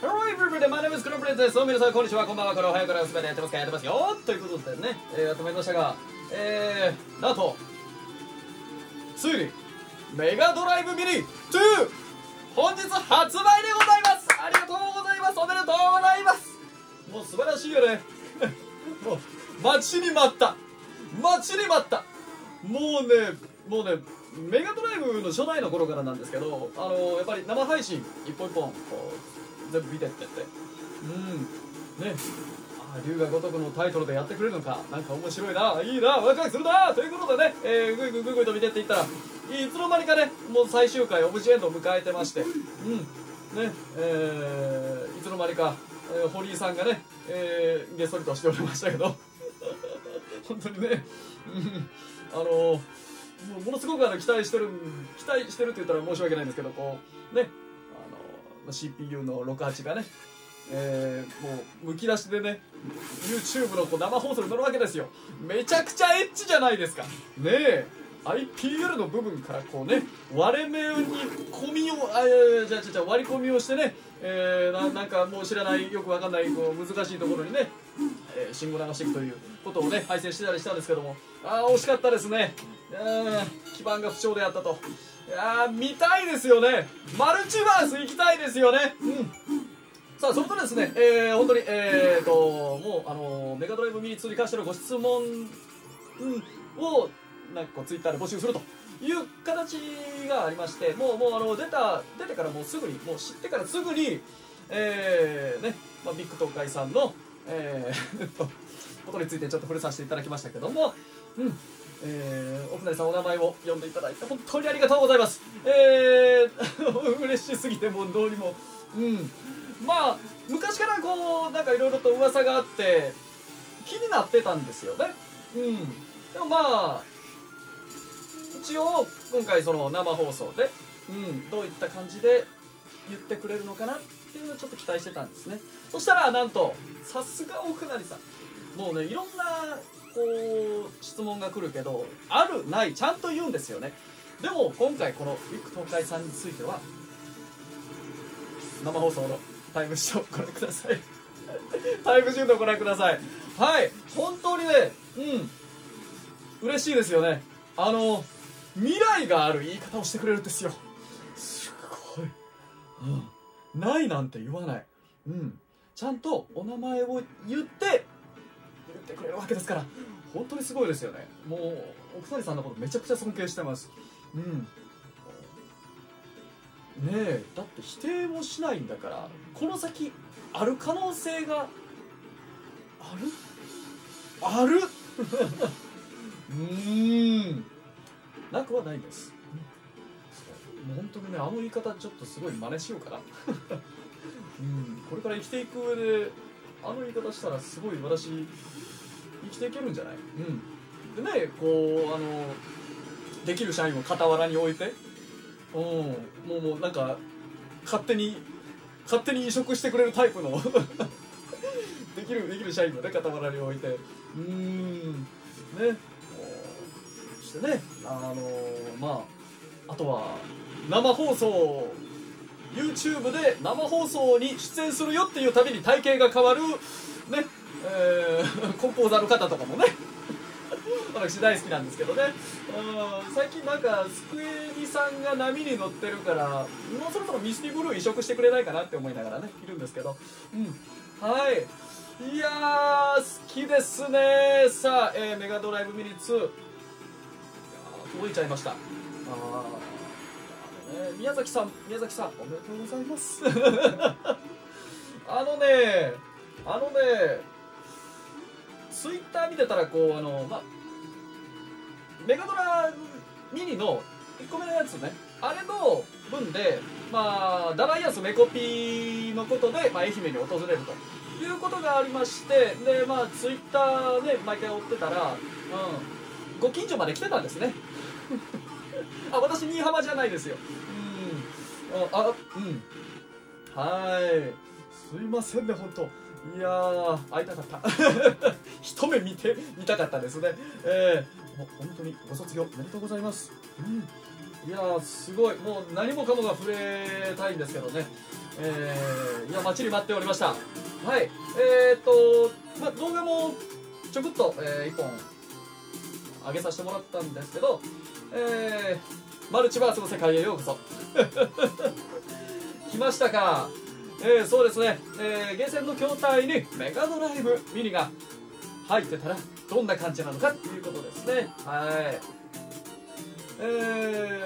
Hello everybody, my name is クロプレンです。皆さん、こんにちは、こんばんは、これおはようからすべてやってますかやってますよということでね、えー、やってまいりましたが、えー、なんと、ついに、メガドライブミニ2、本日発売でございます。ありがとうございます。おめでとうございます。もう素晴らしいよね。もう、待ちに待った。待ちに待った。もうね、もうね、メガドライブの初代の頃からなんですけど、あのやっぱり生配信一本一本こう全部見てってって。うん。ね。あ龍が如くのタイトルでやってくれるのか。なんか面白いな。いいな。ワクワクするな。ということでね、えー、ぐいぐいぐいぐいと見てっていったらいつの間にかねもう最終回オブジェエンドを迎えてまして。うん。ね。えー、いつの間にか、えー、堀井さんがね、えー、ゲストリとしておりましたけど。本当にね、うん、あのーもものすごくあの期待してる期待してるって言ったら申し訳ないんですけどこうね。CPU の68がねえー、もうむき出しでね YouTube のこう生放送に乗るわけですよ。めちゃくちゃエッチじゃないですか。ねえ IPL の部分からこうね割れ目に込みをあじゃあじゃ割り込みをしてね、えー、ななんかもう知らないよくわかんないこう難しいところにね、えー、信号流していくということをね配信してたりしたんですけども。ああ惜しかったですね。うん基盤が不調であったと。いや見たいですよね。マルチバース行きたいですよね。うんさあそれとですね、えー、本当にえーともうあのメガドライブミニ2に関してのご質問、うん、をなんかこうツイッターで募集するという形がありましてもうもうあの出た出てからもうすぐにもう知ってからすぐにえー、ね、まあ、ビッグ東海さんのえー、ことについてちょっと触れさせていただきましたけどもうん。えー、奥成さんお名前を呼んでいただいて本当にありがとうございます。えー、嬉しすぎてもうどうにも。うん。まあ昔からこうなんかいろいろと噂があって気になってたんですよね。うん。でもまあ一応今回その生放送で、うん、どういった感じで言ってくれるのかなっていうのをちょっと期待してたんですね。そしたらなんとさすが奥成さん。もうねいろんなこう質問が来るけどあるないちゃんと言うんですよね。でも今回このウィック東海さんについては生放送のタイムショーご覧ください。タイムシュートご覧ください。はい本当にねうん。嬉しいですよね。あの未来がある言い方をしてくれるんですよ。すごい、うん、ないなんて言わない。うん。ちゃんとお名前を言って言ってくれるわけですから。本当にすごいですよね。もう奥谷さんのことめちゃくちゃ尊敬してます。うん。ねえだって否定もしないんだからこの先ある可能性がある？ある？うーん。なくはないです、もう本当にねあの言い方ちょっとすごい真似しようかな。うん。これから生きていく上であの言い方したらすごい私生きていけるんじゃない？うん。でねこうあのできる社員を傍らに置いて。うん。もうもうなんか勝手に勝手に移植してくれるタイプの。できるできる社員をね傍らに置いて。うーん。ね。そしてね。あのまああとは生放送 YouTube で生放送に出演するよっていうたびに体型が変わるねえー、コンポーザーの方とかもね。私大好きなんですけどね。最近なんかスクエニさんが波に乗ってるからもうそろそろミスティブルー移植してくれないかなって思いながらねいるんですけど。うんはい。いやー好きですね。さあ、えー、メガドライブミニ2いや届いちゃいました。ああー、ね、宮崎さん宮崎さん。おめでとうございます。あのねあのねツイッター見てたらこうあのまあメガドラミニの1個目のやつね。あれの分でまあダライアスメコピのことで、まあ、愛媛に訪れると。いうことがありましてでまあツイッターで毎回追ってたら、うん、ご近所まで来てたんですねあ私新居浜じゃないですよ。うん。あうん。はい。すいませんね本当。いやー会いたかった。一目見て見たかったですね。えー、もう本当にご卒業おめでとうございます。うん。いやーすごい。もう何もかもが触れたいんですけどね。えー、いや待ちに待っておりました。はい。えー、っと、まあ、動画もちょくっと、えー、1本上げさせてもらったんですけどえー、マルチバースの世界へようこそ。来ましたか。えー、そうですね、えー、ゲーセンの筐体にメガドライブミニが入ってたらどんな感じなのかっていうことですね。はい。え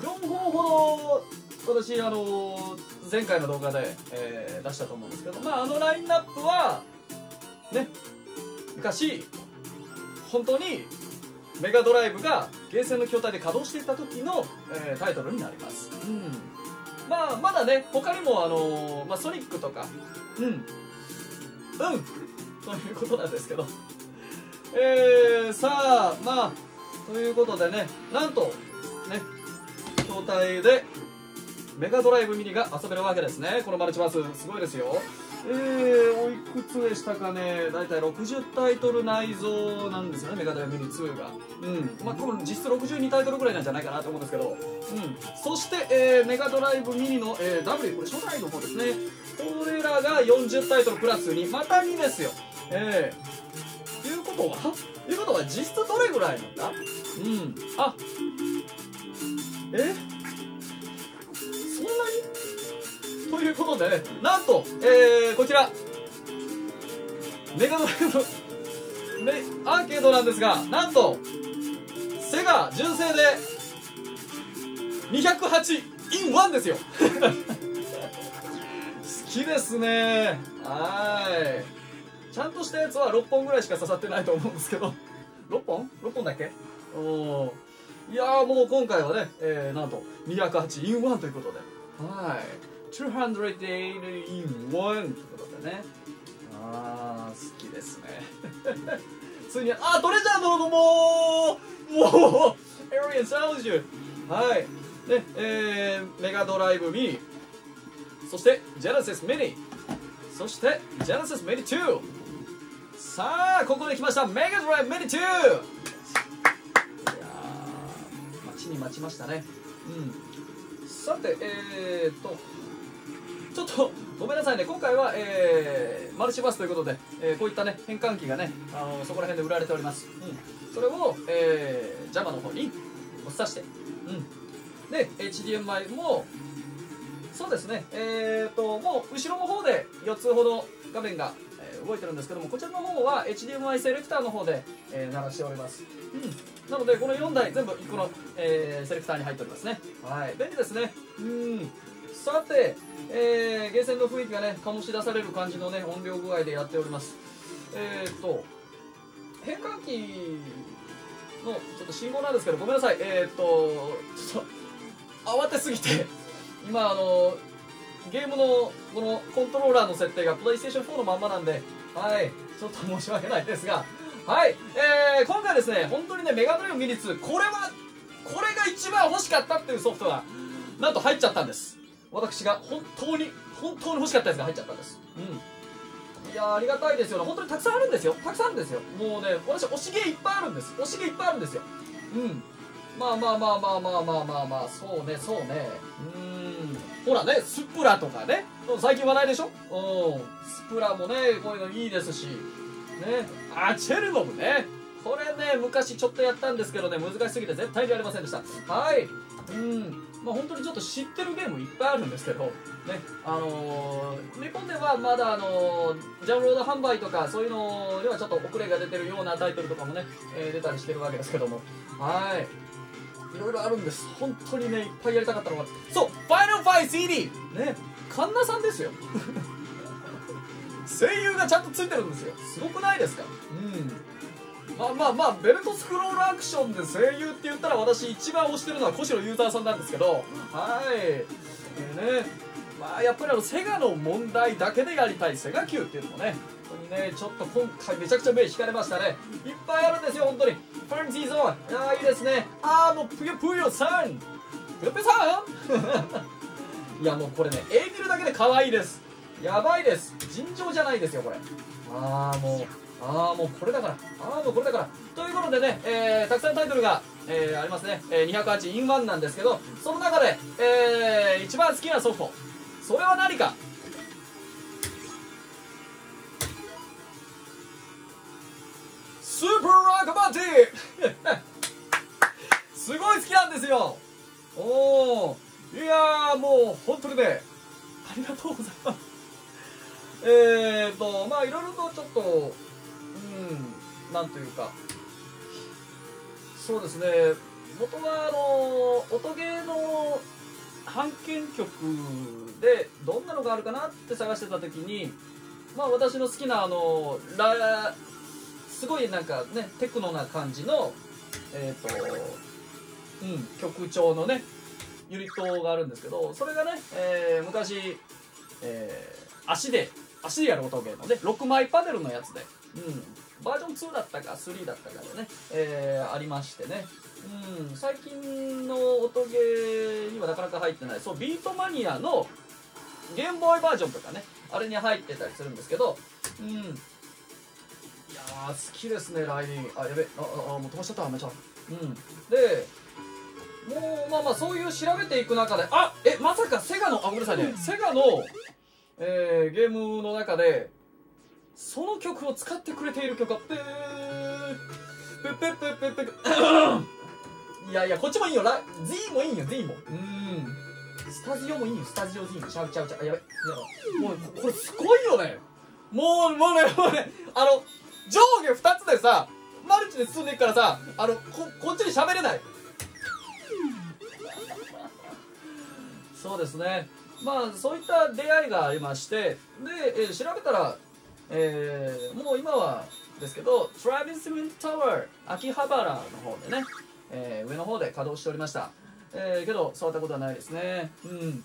ー、4本ほど私あの前回の動画で、えー、出したと思うんですけどまああのラインナップはね昔本当にメガドライブがゲーセンの筐体で稼働していた時の、えー、タイトルになります、うん。まあまだね他にもあのー、まあ、ソニックとかうん。うん。ということなんですけど。えー、さあまあということでねなんとね筐体でメガドライブミニが遊べるわけですね。このマルチバースすごいですよ。えー、おいくつでしたかね。大体60タイトル内蔵なんですよねメガドライブミニ2が。うん。まあこの実質62タイトルぐらいなんじゃないかなと思うんですけど。うん。そして、えー、メガドライブミニの、えー、W これ初代の方ですね。これらが40タイトルプラス2また2ですよ。ええー、ということはということは実質どれぐらいなんだ？うん。あえということで、ね、なんと、えー、こちら。メガドライブアーケードなんですがなんとセガ純正で208 in 1ですよ。好きですね。はい。ちゃんとしたやつは6本ぐらいしか刺さってないと思うんですけど。6本 ?6 本だっけ？おいやもう今回はね、えー、なんと208 in 1ということで。はい。208 in 1ということでね。ああ好きですね。ついにあトレジャーのもうもうエリアンサウジュはい。ねえー、メガドライブ B そしてジェネシスミニ。そしてジェネシスミニ2さあここで来ました。メガドライブミニ 2! いや待ちに待ちましたね。うん。さてえー、っとちょっとごめんなさいね。今回は、えー、マルチバスということで、えー、こういったね変換器がねあのそこら辺で売られております、うん、それを、えー、JAMA の方に挿して、うん、で HDMI もそうですね。えー、ともう後ろの方で4つほど画面が、えー、動いてるんですけどもこちらの方は HDMI セレクターの方で、えー、鳴らしております、うん、なのでこの4台全部1個の、えー、セレクターに入っておりますね。はい。便利ですね。うんさて、えー、ゲーセンの雰囲気がね醸し出される感じのね音量具合でやっております。えー、と変換器のちょっと信号なんですけどごめんなさい。えー、とちょっと慌てすぎて 今あのゲームのこのコントローラーの設定が PlayStation4 のまんまなんではいちょっと申し訳ないですがはい、えー、今回ですね本当にねメガドライブミニ2これはこれが一番欲しかったっていうソフトがなんと入っちゃったんです。私が本当に本当に欲しかったやつが入っちゃったんです。うん。いやありがたいですよね。本当にたくさんあるんですよ。たくさんあるんですよ。もうね私推しゲーいっぱいあるんです。推しゲーいっぱいあるんですよ。うん。まあまあまあまあまあまあまあまあそうねそうね。うん。ほらねスプラとかね。最近話題でしょ？うん。スプラもねこういうのいいですし。ね。あチェルノブねこれね昔ちょっとやったんですけどね難しすぎて絶対にやりませんでした。はい。うん。まあ、本当にちょっと知ってるゲームいっぱいあるんですけど、ね。あのー、日本ではまだ、あのー、ジャンロード販売とかそういうのではちょっと遅れが出てるようなタイトルとかもね、えー、出たりしてるわけですけども。はい。いろいろあるんです。本当にねいっぱいやりたかったのが。そう「ファイナルファイ CD」ね。カンナさんですよ。声優がちゃんとついてるんですよ。すごくないですか？うん。まあまあまあベルトスクロールアクションで声優って言ったら私一番推してるのは小城ユーザーさんなんですけどはい。えー、ねまあやっぱりあのセガの問題だけでやりたいセガ級っていうのもね本当にねちょっと今回めちゃくちゃ目引かれましたね。いっぱいあるんですよ本当に。ファンタジーゾーンああいいですね。ああもうぷよぷよさん。ぷよぷよさん。いやもうこれね絵見るだけで可愛いです。やばいです。尋常じゃないですよこれ。ああもう。ああもうこれだから。ああもうこれだから。ということでね、えー、たくさんタイトルが、えー、ありますね、えー、208 in one なんですけどその中で、えー、一番好きなソフト。それは何か？スーパーアクバティ すごい好きなんですよ。おおいやーもう本当にねありがとうございます。えーとまあいろいろとちょっとうん。なんというか。そうですね。元はあの音ゲーの版権曲でどんなのがあるかなって探してた時にまあ私の好きなあのラすごいなんかねテクノな感じのえっ、とうん曲調のねユニットがあるんですけどそれがね、えー昔、えー足で足でやる音ゲーのね6枚パネルのやつで、うん、バージョン2だったか3だったかでね、えーありましてね、うん、最近の音ゲーにはなかなか入ってない。そうビートマニアのゲームボーイバージョンとかねあれに入ってたりするんですけど、うん、いやー好きですねライディンあやべあああもう飛ばしちゃっためちゃうん。でもうまあまあそういう調べていく中であえまさかセガのあごめんなさいね。セガの、えーゲームの中でその曲を使ってくれている曲がペーペッペッペッペッペッペッ。いやいやこっちもいいよ。ラ Z もいいよ Z も。うん。スタジオもいいよ。スタジオ Z ちゃうちゃうちゃう。あやべもうここれすごいよね。もうもうねもうね。あの上下2つでさマルチで進んでいくからさあのここっちに喋れない。そうですね。まあそういった出会いがありまして。で、えー調べたら、えーもう今はですけどトラビス・ウィンタワー秋葉原の方でね、えー上の方で稼働しておりました、えーけど触ったことはないですね。うん。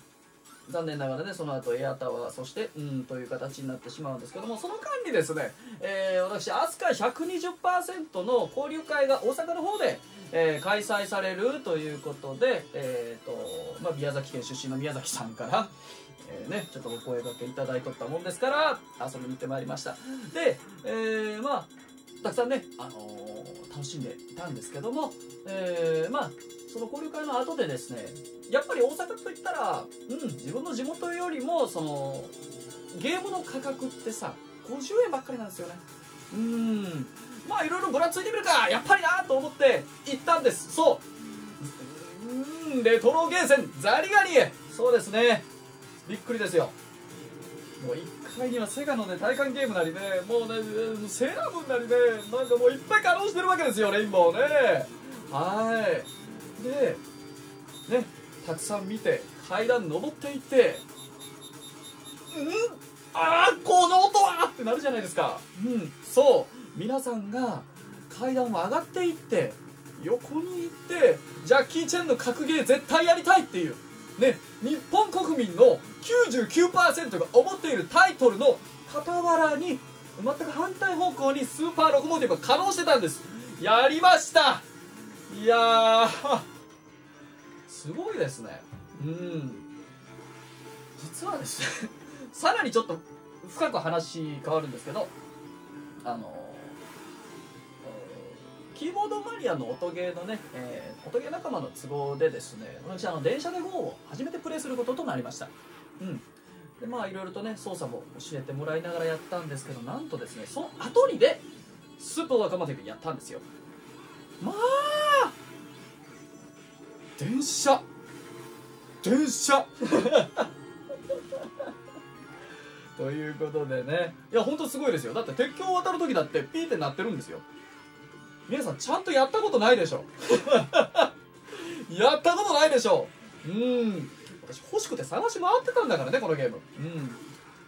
残念ながらねその後エアタワーそしてうんという形になってしまうんですけどもその間にですね、えー私飛鳥120%の交流会が大阪の方で、えー開催されるということで、えーとまあ、宮崎県出身の宮崎さんから、えーね、ちょっとお声掛けいただいとったもんですから遊びに行ってまいりました。で、えーまあたくさんね、あのー楽しんでいたんですけども、えーまあその交流会の後でですねやっぱり大阪といったら、うん、自分の地元よりもそのゲームの価格ってさ50円ばっかりなんですよね。うん。まあいろいろぶらついてみるかやっぱりなと思って行ったんです。そう。うん。レトロゲーセンザリガニそうですね。びっくりですよ。もう1階にはセガのね体感ゲームなりねもうねセーラームーンなりねなんかもういっぱい稼働してるわけですよレインボーね。はい。でねたくさん見て階段登っていってうんああこの音はってなるじゃないですか。うんそう。皆さんが階段を上がっていって横に行ってジャッキー・チェンの格ゲー絶対やりたいっていう。ね日本国民の99%が思っているタイトルの傍らに全く反対方向にスーパーロコモティブが稼働してたんです。やりました。いやー。すごいですね。うん。実はですねさらにちょっと深く話変わるんですけどあの、キーボードマニアの音ゲーのね、えー音ゲー仲間の都合でですね私あの電車で GO を初めてプレイすることとなりました。うん。でまあいろいろとね操作も教えてもらいながらやったんですけどなんとですねその後にでスーパーワカマティブやったんですよ。まあ電車。電車。ということでね。いやほんとすごいですよ。だって鉄橋を渡る時だってピーってなってるんですよ。皆さんちゃんとやったことないでしょ。やったことないでしょ。うん。私欲しくて探し回ってたんだからねこのゲーム。うん。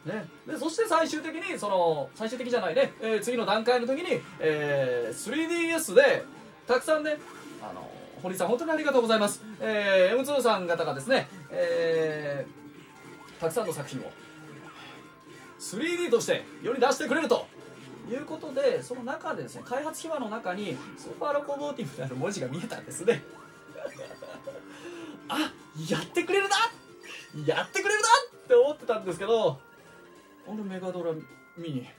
ね、でそして最終的にその最終的じゃないね、えー次の段階の時に、えー 3DS でたくさんねあの堀さん本当にありがとうございます、えー M2 さん方がですね、えーたくさんの作品を 3D として世に出してくれると。いうことでその中でですね開発秘話の中にスーパーロコモーティブという文字が見えたんですね。あやってくれるな！やってくれるな！って思ってたんですけど俺メガドラミニ。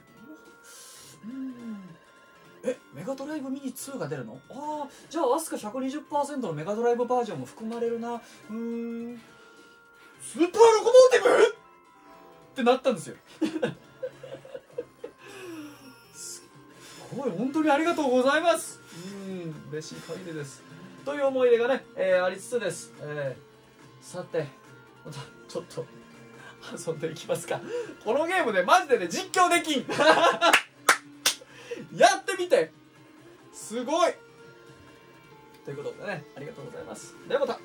うん。えメガドライブミニ2が出るの？ああじゃあアスカ120%のメガドライブバージョンも含まれるな。うん。スーパーロコモーティブ！ってなったんですよ。い本当にありがとうございます。うん嬉しい限りです。という思い出がね、えーありつつです、えーさてまたちょっと遊んでいきますか。このゲームでマジでね実況できん。やってみて。すごい。ということでねありがとうございます。ではまた。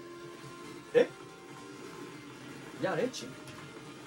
え？いやレンチン